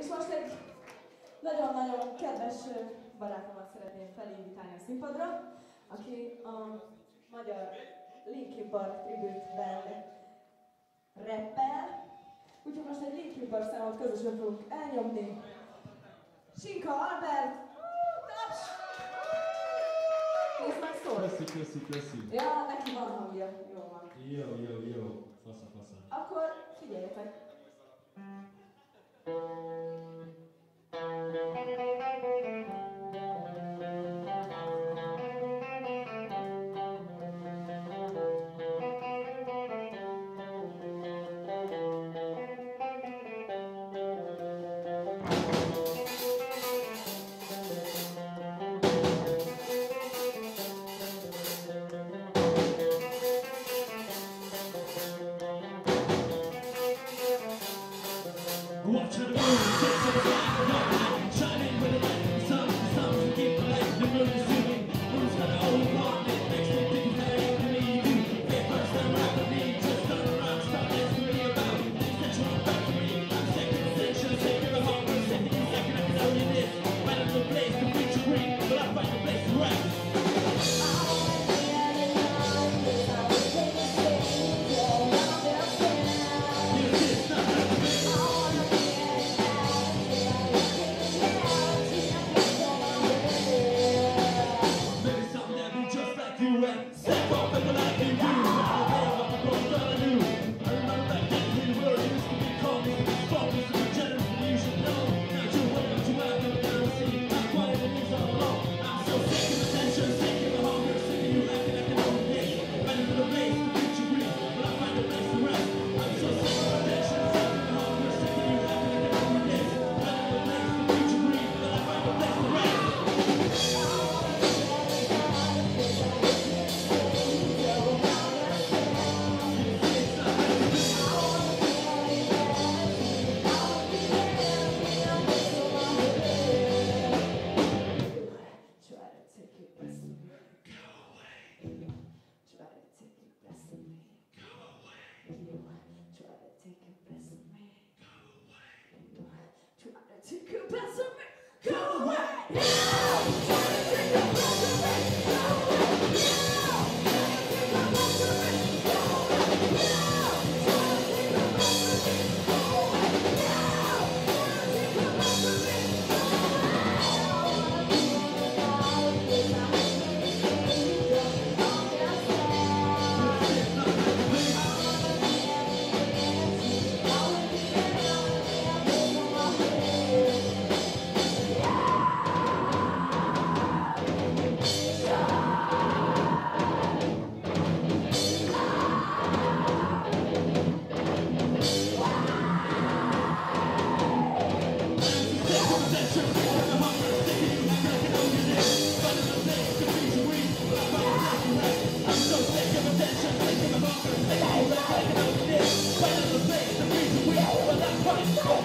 És most egy nagyon-nagyon kedves barátomat szeretném felindítani a színpadra, aki a magyar Linkin Park tributben reppel. Úgyhogy most egy Linkin Park számot közösen fogunk elnyomni. Sinka Albert! Taps! Nézd meg szól! Köszi, köszi, köszi! Ja, neki van hangja. Jó van. Jó, jó, jó. Fasza, fasza. Akkor figyeljetek! Shining with a light, keep the light, the moon is moon's got Yeah. Let's go.